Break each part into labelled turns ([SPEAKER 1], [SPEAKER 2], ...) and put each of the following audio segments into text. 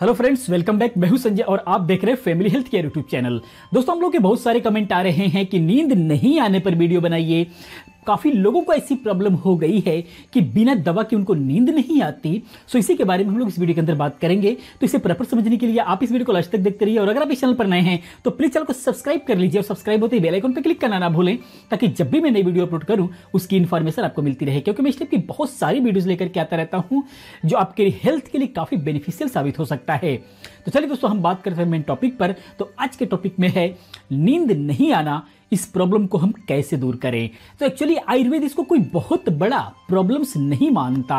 [SPEAKER 1] Hello friends welcome back मैं हूँ संजय और आप देख रहे हैं family health care YouTube channel दोस्तों, हम लोग के बहुत सारे कमेंट आ रहे हैं कि नींद नहीं आने पर वीडियो बनाइए। काफ़ी लोगों को ऐसी प्रॉब्लम हो गई है कि बिना दवा के उनको नींद नहीं आती। सो इसी के बारे में हम लोग इस वीडियो के अंदर बात करेंगे। तो इसे प्रॉपर समझने के लिए आप इस वीडियो को लास्ट तक देखते रहिए और अगर आप इस चैनल पर नए हैं तो प्लीज़ चैनल को सब्सक्राइब कर लीजिए और सब्सक्राइब होते ही बेलाइकन पर क्लिक करना ना भूलें, ताकि जब भी मैं नई वीडियो अपलोड करूँ, उसकी इन्फॉर्मेशन आपको मिलती रहे। क्योंकि मैं इस टाइप की बहुत सारी वीडियोज़ लेकर के आता रहता हूँ, जो आपके हेल्थ के लिए काफ़ी बेनिफिशियल साबित हो सकता है। तो चलिए दोस्तों, हम बात करते हैं मेन टॉपिक पर। तो आज के टॉपिक में है, नींद नहीं आना इस प्रॉब्लम को हम कैसे दूर करें? तो एक्चुअली आयुर्वेद इसको कोई बहुत बड़ा प्रॉब्लम्स नहीं मानता।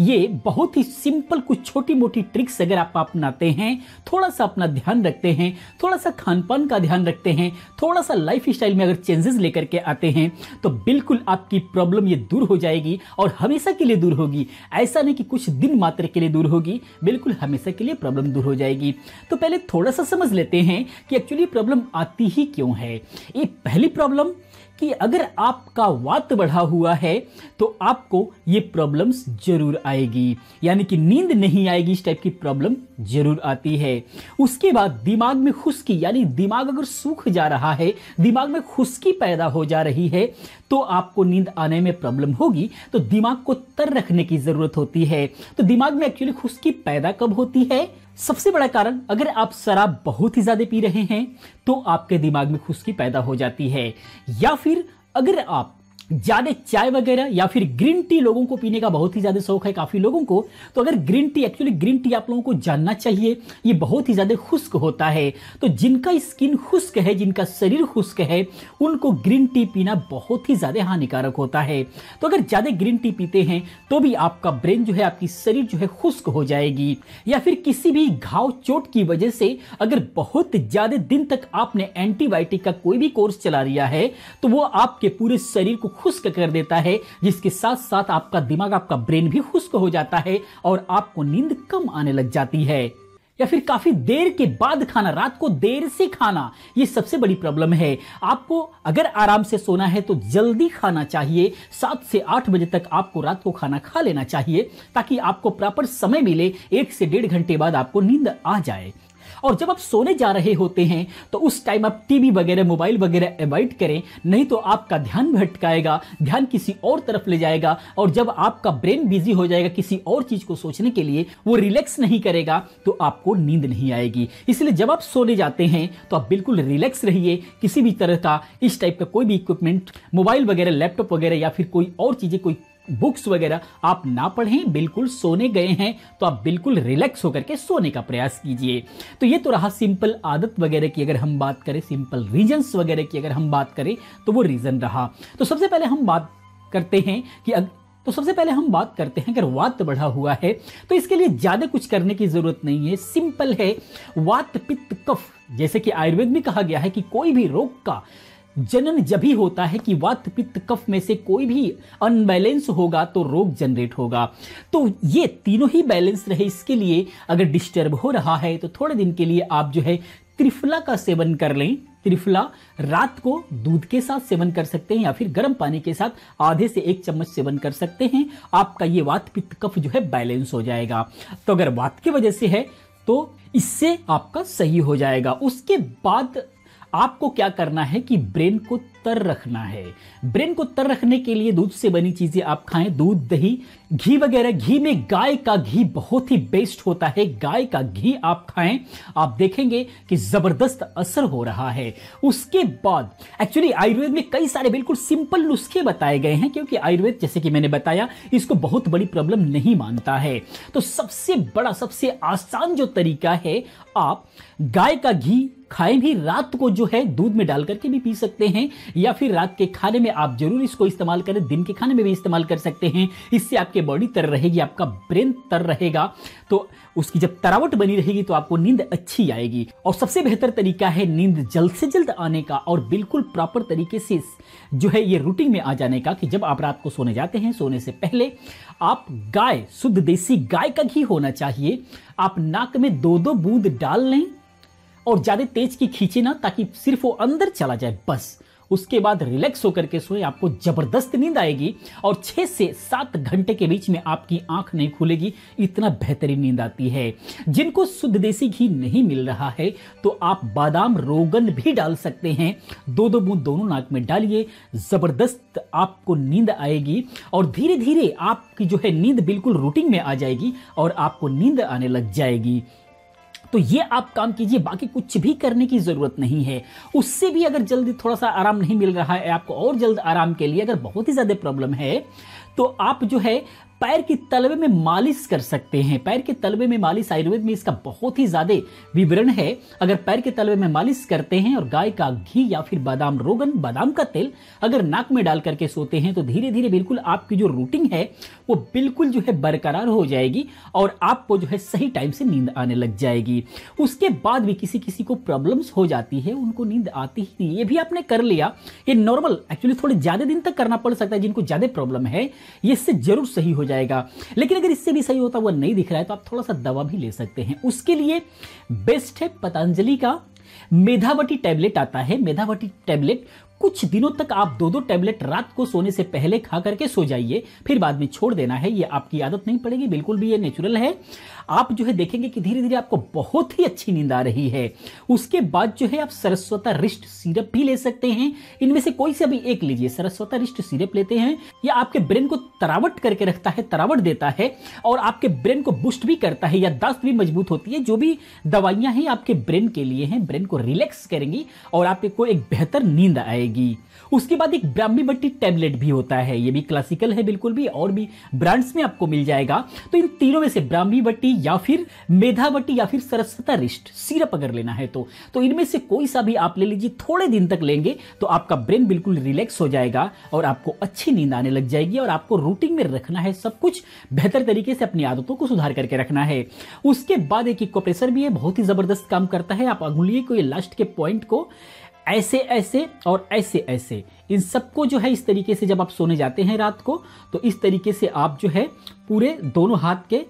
[SPEAKER 1] ये बहुत ही सिंपल कुछ छोटी मोटी ट्रिक्स अगर आप अपनाते हैं थोड़ा सा अपना ध्यान रखते हैं थोड़ा सा खान पान का ध्यान रखते हैं थोड़ा सा लाइफ स्टाइल में अगर चेंजेस लेकर के आते हैं तो बिल्कुल आपकी प्रॉब्लम ये दूर हो जाएगी और हमेशा के लिए दूर होगी। ऐसा नहीं कि कुछ दिन मात्र के लिए दूर होगी, बिल्कुल हमेशा के लिए प्रॉब्लम दूर हो जाएगी। तो पहले थोड़ा सा समझ लेते हैं कि एक्चुअली प्रॉब्लम आती ही क्यों है। ये पहली प्रॉब्लम कि अगर आपका वात बढ़ा हुआ है तो आपको ये प्रॉब्लम्स ज़रूर आएगी। यानी कि नींद नहीं आएगी, इस टाइप की प्रॉब्लम ज़रूर आती है। उसके बाद दिमाग में खुश्की, यानी दिमाग अगर सूख जा रहा है, दिमाग में खुश्की पैदा हो जा रही है तो आपको नींद आने में प्रॉब्लम होगी। तो दिमाग को तर रखने की ज़रूरत होती है। तो दिमाग में एक्चुअली खुश्की पैदा कब होती है? सबसे बड़ा कारण, अगर आप शराब बहुत ही ज़्यादा पी रहे हैं तो आपके दिमाग में खुशकी पैदा हो जाती है। या फिर, अगर आप ज़्यादा चाय वगैरह या फिर ग्रीन टी लोगों को पीने का बहुत ही ज़्यादा शौक है काफ़ी लोगों को। तो अगर green tea actually green tea आप लोगों को जानना चाहिए, ये बहुत ही ज़्यादा खुश्क होता है। तो जिनका स्किन खुश्क है, जिनका शरीर खुश्क है, उनको ग्रीन टी पीना बहुत ही ज़्यादा हानिकारक होता है। तो अगर ज़्यादा ग्रीन टी पीते हैं तो भी आपका ब्रेन जो है, आपकी शरीर जो है खुश्क हो जाएगी। या फिर किसी भी घाव चोट की वजह से अगर बहुत ज़्यादा दिन तक आपने एंटीबायोटिक का कोई भी कोर्स चला लिया है तो वो आपके पूरे शरीर को खुश्क कर देता है, जिसके साथ साथ आपका दिमाग, आपका ब्रेन भी खुश्क हो जाता है और आपको नींद कम आने लग जाती है। या फिर काफ़ी देर के बाद खाना, रात को देर से खाना, ये सबसे बड़ी प्रॉब्लम है। आपको अगर आराम से सोना है तो जल्दी खाना चाहिए। सात से आठ बजे तक आपको रात को खाना खा लेना चाहिए, ताकि आपको प्रॉपर समय मिले। एक से डेढ़ घंटे बाद आपको नींद आ जाए। और जब आप सोने जा रहे होते हैं तो उस टाइम आप टीवी वगैरह मोबाइल वगैरह अवॉइड करें। नहीं तो आपका ध्यान भटकाएगा, ध्यान किसी और तरफ़ ले जाएगा और जब आपका ब्रेन बिज़ी हो जाएगा किसी और चीज़ को सोचने के लिए, वो रिलैक्स नहीं करेगा तो आपको नींद नहीं आएगी। इसलिए जब आप सोने जाते हैं तो आप बिल्कुल रिलैक्स रहिए। किसी भी तरह का, इस टाइप का कोई भी इक्विपमेंट मोबाइल वगैरह लैपटॉप वगैरह या फिर कोई और चीज़ें, कोई बुक्स वगैरह आप ना पढ़ें, बिल्कुल सोने गए हैं तो आप बिल्कुल रिलैक्स होकर के सोने का प्रयास कीजिए। तो ये तो रहा सिंपल आदत वगैरह की अगर हम बात करें सिंपल रीजंस वगैरह की अगर हम बात करें तो वो रीजन रहा। तो सबसे पहले हम बात करते हैं कि अग... तो सबसे पहले हम बात करते हैं अगर वात बढ़ा हुआ है तो इसके लिए ज़्यादा कुछ करने की ज़रूरत नहीं है। सिंपल है, वात पित्त कफ, जैसे कि आयुर्वेद में कहा गया है कि कोई भी रोग का जनन जब ही होता है कि वात पित्त कफ में से कोई भी अनबैलेंस होगा तो रोग जनरेट होगा। तो ये तीनों ही बैलेंस रहे, इसके लिए अगर डिस्टर्ब हो रहा है तो थोड़े दिन के लिए आप जो है त्रिफला का सेवन कर लें। त्रिफला रात को दूध के साथ सेवन कर सकते हैं या फिर गर्म पानी के साथ आधे से एक चम्मच सेवन कर सकते हैं। आपका ये वात पित्त कफ जो है बैलेंस हो जाएगा। तो अगर वात की वजह से है तो इससे आपका सही हो जाएगा। उसके बाद आपको क्या करना है कि ब्रेन को तर रखना है। ब्रेन को तर रखने के लिए दूध से बनी चीज़ें आप खाएँ। दूध, दही, घी वगैरह। घी में गाय का घी बहुत ही बेस्ट होता है। गाय का घी आप खाएँ। आप देखेंगे कि ज़बरदस्त असर हो रहा है। उसके बाद एक्चुअली आयुर्वेद में कई सारे बिल्कुल सिंपल नुस्खे बताए गए हैं, क्योंकि आयुर्वेद, जैसे कि मैंने बताया, इसको बहुत बड़ी प्रॉब्लम नहीं मानता है। तो सबसे बड़ा, सबसे आसान जो तरीका है, आप गाय का घी खाएँ भी रात को जो है दूध में डाल करके भी पी सकते हैं, या फिर रात के खाने में आप ज़रूर इसको इस्तेमाल करें, दिन के खाने में भी इस्तेमाल कर सकते हैं। इससे आपके बॉडी तर रहेगी, आपका ब्रेन तर रहेगा। तो उसकी जब तरावट बनी रहेगी तो आपको नींद अच्छी आएगी। और सबसे बेहतर तरीका है नींद जल्द से जल्द आने का, और बिल्कुल प्रॉपर तरीके से जो है ये रूटीन में आ जाने का कि जब आप रात को सोने जाते हैं, सोने से पहले आप गाय, शुद्ध देसी गाय का घी होना चाहिए। आप नाक में दो दो बूंद डाल लें और ज़्यादा तेज की खींचे ना, ताकि सिर्फ़ वो अंदर चला जाए, बस। उसके बाद रिलैक्स होकर के सोए, आपको ज़बरदस्त नींद आएगी और छह से सात घंटे के बीच में आपकी आँख नहीं खुलेगी, इतना बेहतरीन नींद आती है। जिनको शुद्ध देसी घी नहीं मिल रहा है तो आप बादाम रोगन भी डाल सकते हैं। दो दो बूंद दोनों नाक में डालिए, ज़बरदस्त आपको नींद आएगी और धीरे धीरे आपकी जो है नींद बिल्कुल रूटीन में आ जाएगी और आपको नींद आने लग जाएगी। तो ये आप काम कीजिए, बाकी कुछ भी करने की ज़रूरत नहीं है। उससे भी अगर जल्दी थोड़ा सा आराम नहीं मिल रहा है, आपको और जल्द आराम के लिए अगर बहुत ही ज़्यादा प्रॉब्लम है तो आप जो है पैर की तलवे में मालिश कर सकते हैं। पैर के तलवे में मालिश आयुर्वेद में इसका बहुत ही ज़्यादा विवरण है। अगर पैर के तलवे में मालिश करते हैं और गाय का घी या फिर बादाम रोगन, बादाम का तेल अगर नाक में डाल करके सोते हैं तो धीरे धीरे बिल्कुल आपकी जो रूटीन है, वो बिल्कुल जो है बरकरार हो जाएगी और आपको जो है सही टाइम से नींद आने लग जाएगी। उसके बाद भी किसी किसी को प्रॉब्लम्स हो जाती है, उनको नींद आती ही नहीं। ये भी आपने कर लिया। ये नॉर्मल, एक्चुअली थोड़े ज़्यादा दिन तक करना पड़ सकता है, जिनको ज़्यादा प्रॉब्लम है, ये इससे ज़रूर सही हो जाएगा। लेकिन अगर इससे भी सही होता हुआ नहीं दिख रहा है तो आप थोड़ा सा दवा भी ले सकते हैं। उसके लिए बेस्ट है पतंजलि का मेधावटी टैबलेट आता है। मेधावटी टैबलेट कुछ दिनों तक आप दो दो टैबलेट रात को सोने से पहले खा करके सो जाइए। फिर बाद में छोड़ देना है, ये आपकी आदत नहीं पड़ेगी, बिल्कुल भी ये नेचुरल है। आप जो है देखेंगे कि धीरे धीरे आपको बहुत ही अच्छी नींद आ रही है। उसके बाद जो है आप सरस्वता रिष्ट सिरप भी ले सकते हैं। इनमें से कोई से भी एक लीजिए, सरस्वता रिष्ट सिरप लेते हैं। या आपके ब्रेन को तरावट करके रखता है, तरावट देता है और आपके ब्रेन को बुस्ट भी करता है या दास्त भी मज़बूत होती है। जो भी दवाइयाँ हैं आपके ब्रेन के लिए हैं, ब्रेन को रिलैक्स करेंगी और आपको एक बेहतर नींद आएगी। आएगी उसके बाद एक ब्राह्मी बट्टी टैबलेट भी होता है। ये भी क्लासिकल है बिल्कुल भी, और भी ब्रांड्स में आपको मिल जाएगा। तो इन तीनों में से ब्राह्मी बट्टी या फिर मेधा बट्टी या फिर सरस्वता रिष्ट सिरप अगर लेना है तो। तो इनमें से कोई सा भी आप ले लीजिए, थोड़े दिन तक लेंगे तो आपका ब्रेन बिल्कुल रिलैक्स हो जाएगा और आपको अच्छी नींद आने लग जाएगी और आपको रूटीन में रखना है सब कुछ बेहतर तरीके से अपनी आदतों को सुधार करके रखना है। उसके बाद एक इक्वेप्रेशर भी है, बहुत ही ज़बरदस्त काम करता है। आप अंगुली को ये लास्ट के पॉइंट को ऐसे ऐसे और ऐसे ऐसे। इन सबको जो है इस तरीके से जब आप सोने जाते हैं रात को तो इस तरीके से आप जो है पूरे दोनों हाथ के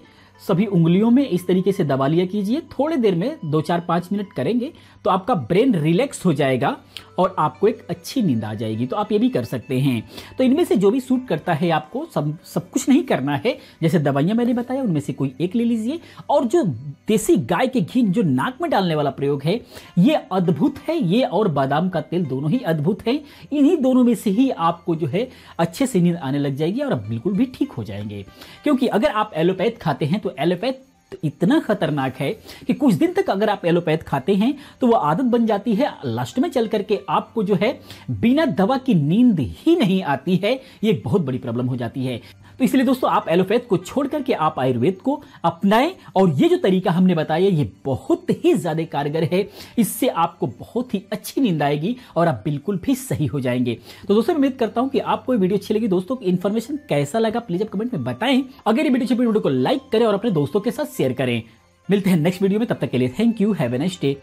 [SPEAKER 1] सभी उंगलियों में इस तरीके से दबा लिया कीजिए। थोड़े देर में दो चार पाँच मिनट करेंगे तो आपका ब्रेन रिलैक्स हो जाएगा और आपको एक अच्छी नींद आ जाएगी। तो आप ये भी कर सकते हैं। तो इनमें से जो भी सूट करता है आपको, सब सब कुछ नहीं करना है। जैसे दवाइयाँ मैंने बताया, उनमें से कोई एक ले लीजिए। और जो देसी गाय के घी, जो नाक में डालने वाला प्रयोग है, ये अद्भुत है। ये और बादाम का तेल दोनों ही अद्भुत है। इन्हीं दोनों में से ही आपको जो है अच्छे से नींद आने लग जाएगी और आप बिल्कुल भी ठीक हो जाएँगे। क्योंकि अगर आप एलोपैथ खाते हैं तो एलोपैथ इतना खतरनाक है कि कुछ दिन तक अगर आप एलोपैथ खाते हैं तो वो आदत बन जाती है लास्ट में चल करके आपको जो है, बिना दवा की नींद ही नहीं आती है, ये बहुत बड़ी प्रॉब्लम हो जाती है। तो इसलिए दोस्तों, आप एलोपैथ को छोड़ करके आप आयुर्वेद को अपनाएँ। और ये जो तरीका हमने बताया, ये बहुत ही ज़्यादा कारगर है। इससे आपको बहुत ही अच्छी नींद आएगी और आप बिल्कुल भी सही हो जाएँगे। तो दोस्तों, उम्मीद करता हूँ कि आपको वीडियो अच्छी लगी। दोस्तों, इन्फॉर्मेशन कैसा लगा, प्लीज़ आप कमेंट में बताएँ। अगर ये वीडियो अच्छी वीडियो को लाइक करें और अपने दोस्तों के साथ शेयर करें। मिलते हैं नेक्स्ट वीडियो में, तब तक के लिए thank you have a next day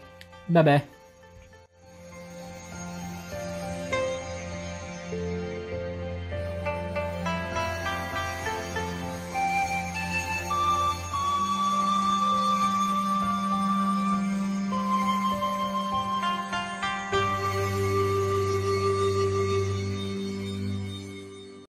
[SPEAKER 1] bye bye